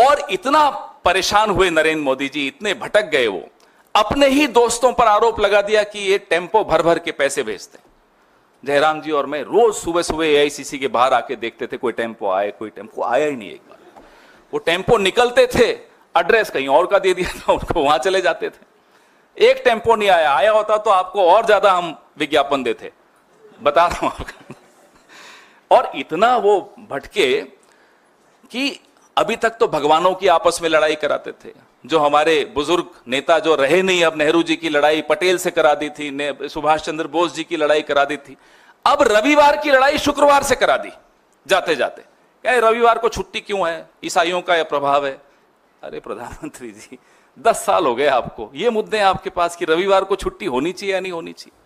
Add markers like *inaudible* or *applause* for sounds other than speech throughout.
और इतना परेशान हुए नरेंद्र मोदी जी, इतने भटक गए वो। अपने ही दोस्तों पर आरोप लगा दिया कि ये टेंपो भर भर के पैसे भेजते जयराम जी और मैं रोज सुबह सुबह एआईसीसी के बाहर आके देखते थे, कोई टेंपो आए, कोई टेंपो आया ही नहीं एक बार। वो टेंपो निकलते थे, एड्रेस कहीं और का दे दिया था, उनको वहाँ चले जाते थे। एक टेंपो नहीं आया आया होता तो आपको और ज़्यादा हम विज्ञापन देते। बता रहा हूँ आपको। और इतना वो भटके कि अभी तक तो भगवानों की आपस में लड़ाई कराते थे। जो हमारे बुज़ुर्ग नेता जो रहे नहीं, अब नेहरू जी की लड़ाई पटेल से करा दी थी सुभाष चंद्र बोस जी की लड़ाई करा दी थी। अब रविवार की लड़ाई शुक्रवार से करा दी, जाते जाते। क्या रविवार को छुट्टी क्यों है? ईसाइयों का यह प्रभाव है। अरे प्रधानमंत्री जी, दस साल हो गए आपको। ये मुद्दे आपके पास कि रविवार को छुट्टी होनी चाहिए या नहीं होनी चाहिए।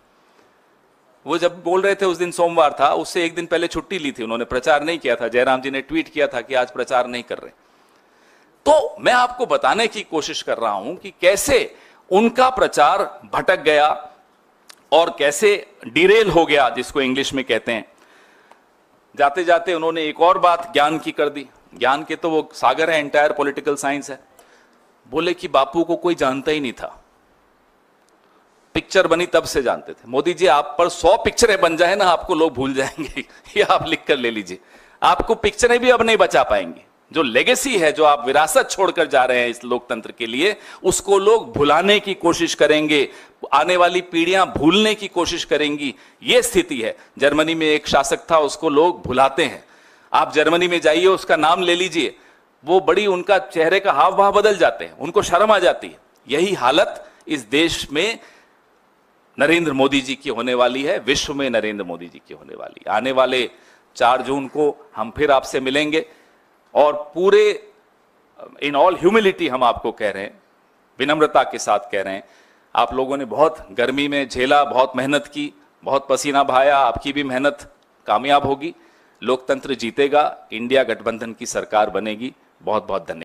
वो जब बोल रहे थे उस दिन सोमवार था, उससे एक दिन पहले छुट्टी ली थी उन्होंने, प्रचार नहीं किया था। जयराम जी ने ट्वीट किया था कि आज प्रचार नहीं कर रहे। तो मैं आपको बताने की कोशिश कर रहा हूँ कि कैसे उनका प्रचार भटक गया और कैसे डिरेल हो गया, जिसको इंग्लिश में कहते हैं। जाते जाते उन्होंने एक और बात ज्ञान की कर दी। ज्ञान के तो वो सागर है एंटायर पॉलिटिकल साइंस है। बोले कि बापू को कोई जानता ही नहीं था। पिक्चर बनी तब से जानते थे। मोदी जी, आप पर सौ पिक्चरें बन जाए ना, आपको लोग भूल जाएँगे। *laughs* ये आप लिख कर ले लीजिए। आपको पिक्चरें भी अब नहीं बचा पाएँगे। जो लेगेसी है, जो आप विरासत छोड़कर जा रहे हैं इस लोकतंत्र के लिए, उसको लोग भुलाने की कोशिश करेंगे। आने वाली पीढ़ियाँ भूलने की कोशिश करेंगी। ये स्थिति है। जर्मनी में एक शासक था, उसको लोग भुलाते हैं। आप जर्मनी में जाइए, उसका नाम ले लीजिए। वो बड़ी, उनका चेहरे का हाव भाव बदल जाते हैं। उनको शर्म आ जाती है। यही हालत इस देश में नरेंद्र मोदी जी की होने वाली है, विश्व में नरेंद्र मोदी जी की होने वाली आने वाले चार जून को हम फिर आपसे मिलेंगे और पूरे, इन ऑल ह्यूमिलिटी हम आपको कह रहे हैं, विनम्रता के साथ कह रहे हैं। आप लोगों ने बहुत गर्मी में झेला, बहुत मेहनत की, बहुत पसीना भाया आपकी भी मेहनत कामयाब होगी। लोकतंत्र जीतेगा, इंडिया गठबंधन की सरकार बनेगी। बहुत बहुत धन्यवाद।